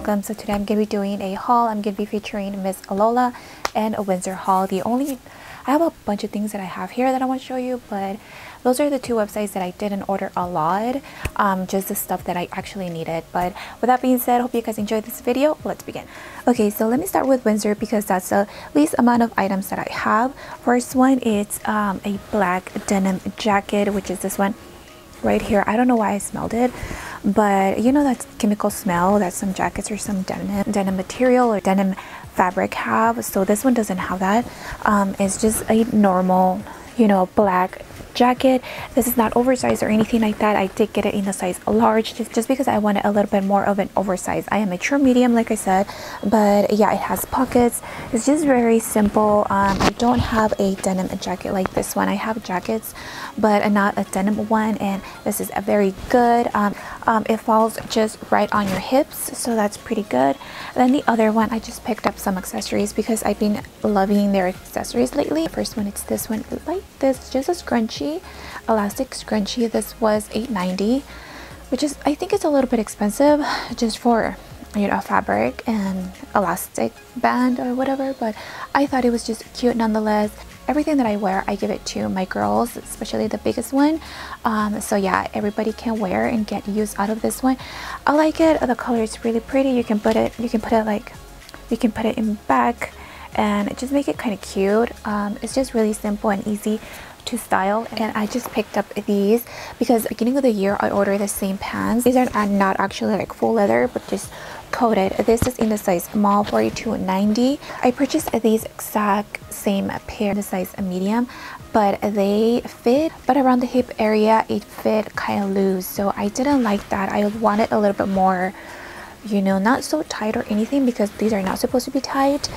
welcome. So today i'm gonna be doing a haul. I'm gonna be featuring Miss Lola and a windsor haul. The only i have a bunch of things that i have here that i want to show you but those are the two websites that i didn't order a lot um, just the stuff that i actually needed. But with that being said hope you guys enjoyed this video. Let's begin. Okay so let me start with windsor because that's the least amount of items that i have. First one is um, a black denim jacket which is this one right here. I don't know why i smelled it but you know that chemical smell that some jackets or some denim denim material or denim fabric have? So this one doesn't have that. Um, it's just a normal you know black jacket. This is not oversized or anything like that. I did get it in a size large just, just because i wanted a little bit more of an oversized. I am a true medium like i said but yeah it has pockets. It's just very simple. Um, i don't have a denim jacket like this one. I have jackets but not a denim one and this is a very good um, um, it falls just right on your hips so that's pretty good. Then the other one i just picked up some accessories because i've been loving their accessories lately. The first one it's this one like this just a scrunchie elastic scrunchie this was 8.90 which is i think it's a little bit expensive just for you know fabric and elastic band or whatever but i thought it was just cute nonetheless everything that I wear, I give it to my girls, especially the biggest one. Um, so yeah, everybody can wear and get use out of this one. I like it. The color is really pretty. You can put it, you can put it like, you can put it in back and just make it kind of cute. Um, it's just really simple and easy to style and I just picked up these because beginning of the year I ordered the same pants. These are not actually like full leather but just coated. This is in the size small 42.90. I purchased these exact same pair, the size medium, but they fit, but around the hip area, it fit kind of loose. So I didn't like that. I wanted a little bit more you know not so tight or anything because these are not supposed to be tight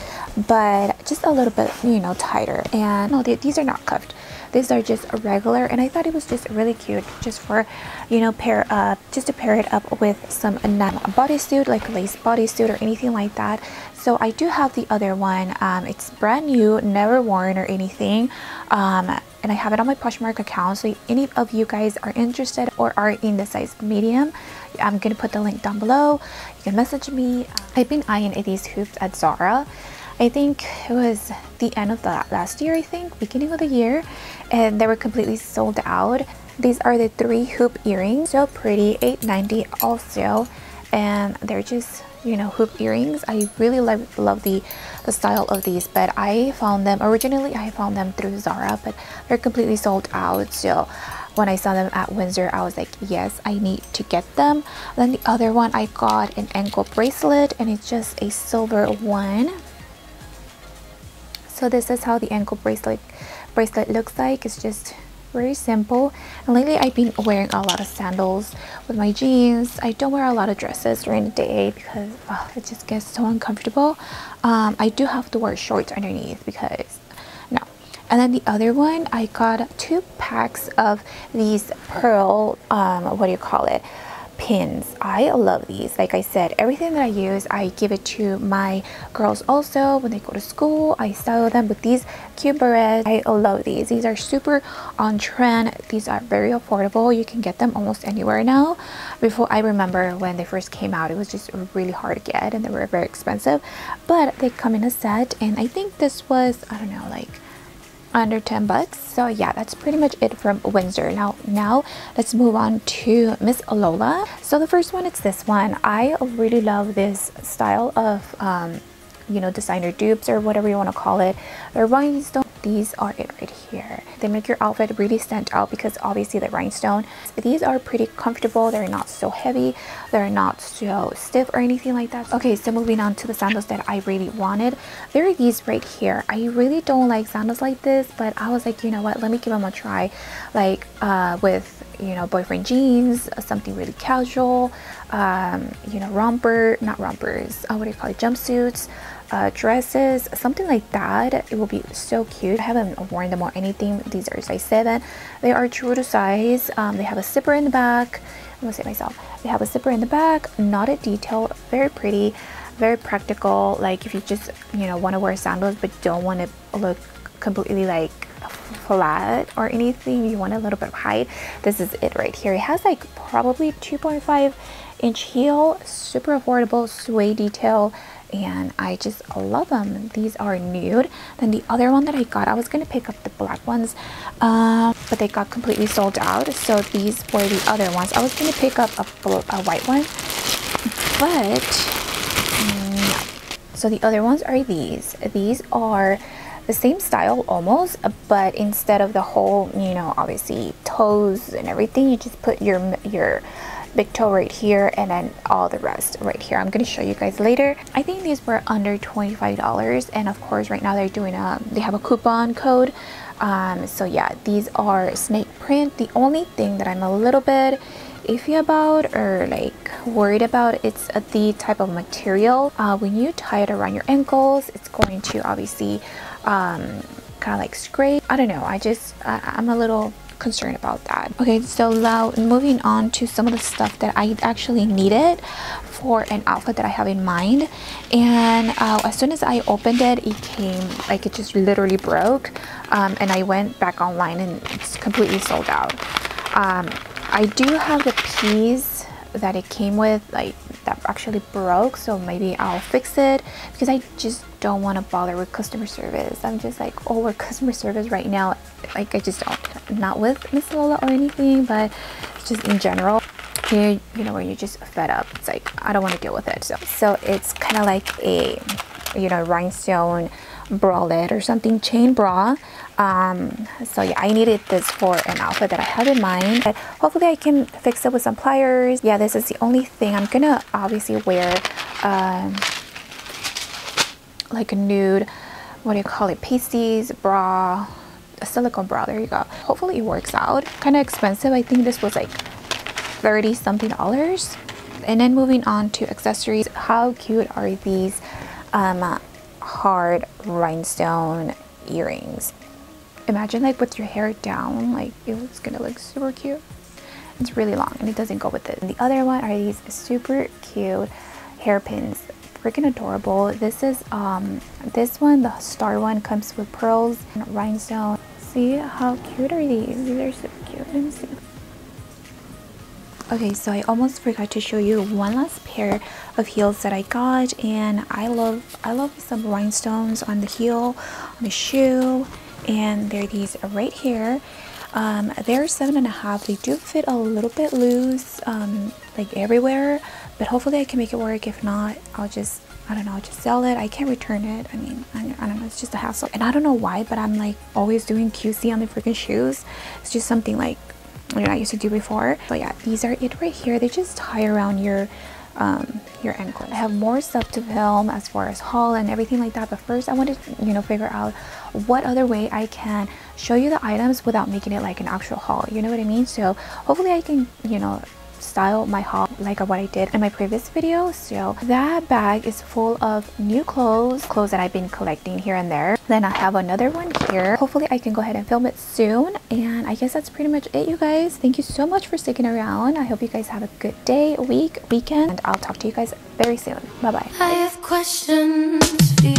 but just a little bit you know tighter. And no they, these are not cuffed. These are just regular and I thought it was just really cute just for you know pair up just to pair it up with some non bodysuit like lace bodysuit or anything like that. So I do have the other one. Um, it's brand new never worn or anything. Um, and I have it on my Poshmark account. So if any of you guys are interested or are in the size medium I'm gonna put the link down below. You can message me. I've been eyeing these hoops at Zara. I think it was the end of the last year I think beginning of the year and they were completely sold out. These are the three hoop earrings. So pretty 8.90 also and they're just you know hoop earrings. I really love, love the the style of these but I found them originally I found them through Zara but they're completely sold out. So when I saw them at Windsor, I was like, yes, I need to get them. Then the other one, I got an ankle bracelet and it's just a silver one. So this is how the ankle bracelet bracelet looks like. It's just very simple. And lately I've been wearing a lot of sandals with my jeans. I don't wear a lot of dresses during the day because oh, it just gets so uncomfortable. Um, I do have to wear shorts underneath because and then the other one I got two packs of these pearl um, what do you call it pins. I love these. Like i said everything that i use i give it to my girls also when they go to school. I style them with these cute berets i love these. These are super on trend. These are very affordable. You can get them almost anywhere now. Before i remember when they first came out it was just really hard to get and they were very expensive. But they come in a set and i think this was i don't know like under 10 bucks. So yeah that's pretty much it from windsor. Now now let's move on to Miss Lola so the first one it's this one. I really love this style of um, you know designer dupes or whatever you want to call it. The rhinestone these are it right here. They make your outfit really stand out because obviously the rhinestone these are pretty comfortable. They're not so heavy. They're not so stiff or anything like that. Okay so moving on to the sandals that i really wanted. There are these right here. I really don't like sandals like this but i was like you know what? Let me give them a try. Like uh, with you know boyfriend jeans something really casual um, you know romper not rompers uh, what do you call it? Jumpsuits uh, dresses something like that. It will be so cute. I haven't worn them or anything. These are size 7 they are true to size. Um, they have a zipper in the back. I'm gonna say myself. They have a zipper in the back. Not a detail. Very pretty. Very practical. Like if you just you know want to wear sandals but don't want to look completely like flat or anything you want a little bit of height this is it right here. It has like probably 2.5 inch heel. Super affordable suede detail and I just love them. These are nude. Then the other one that I got, I was going to pick up the black ones, um, but they got completely sold out. So these were the other ones. I was to pick up a, a white one, but no. So the other ones are these. These are the same style almost, but instead of the whole, you know, obviously toes and everything, you just put your your big toe right here and then all the rest right here. I'm going to show you guys later. I think these were under 25 dollars and of course right now they're doing a they have a coupon code. Um, so yeah these are snake print. The only thing that i'm a little bit iffy about or like worried about it's the type of material. Uh, when you tie it around your ankles it's going to obviously um, kind of like scrape. I don't know. I just I, i'm a little concerned about that. Okay, so now moving on to some of the stuff that I actually needed for an outfit that I have in mind. And uh, as soon as I opened it, it came like it just literally broke. Um, and I went back online and it's completely sold out. Um, I do have the piece that it came with like that actually broke so maybe I'll fix it because I just don't want to bother with customer service. I'm just like oh, customer service right now like I just don't not with Miss Lola or anything but just in general you, you know when you're just fed up it's like I don't want to deal with it. So so it's kind of like a you know rhinestone bralette or something chain bra. Um, so yeah I needed this for an outfit that I have in mind. But hopefully I can fix it with some pliers. Yeah this is the only thing. I'm gonna obviously wear um, like a nude what do you call it pasties bra a silicone bra. There you go. Hopefully it works out. Kind of expensive. I think this was like 30 something dollars. And then moving on to accessories. How cute are these um, hard rhinestone earrings. Imagine like with your hair down like it was gonna look super cute. It's really long and it doesn't go with it. And the other one are these super cute hairpins. Freaking adorable. This is um this one the star one comes with pearls and rhinestone. See how cute are these? These are super cute. Let me see okay so i almost forgot to show you one last pair of heels that i got and i love i love some rhinestones on the heel on the shoe and they're these right here. Um, they're seven and a half. They do fit a little bit loose um, like everywhere but hopefully I can make it work. If not I'll just I don't know just sell it. I can't return it. I mean I, I don't know it's just a hassle. And I don't know why but I'm like always doing QC on the freaking shoes. It's just something like you I used to do before but yeah these are it right here they just tie around your um, your ankle. I have more stuff to film as far as haul and everything like that but first I wanted to you know figure out what other way I can show you the items without making it like an actual haul you know what I mean so hopefully I can you know style my haul like what I did in my previous video. So that bag is full of new clothes, clothes that I've been collecting here and there. Then I have another one here. Hopefully I can go ahead and film it soon. And I guess that's pretty much it, you guys. Thank you so much for sticking around. I hope you guys have a good day, week, weekend, and I'll talk to you guys very soon. Bye-bye. I have questions for you.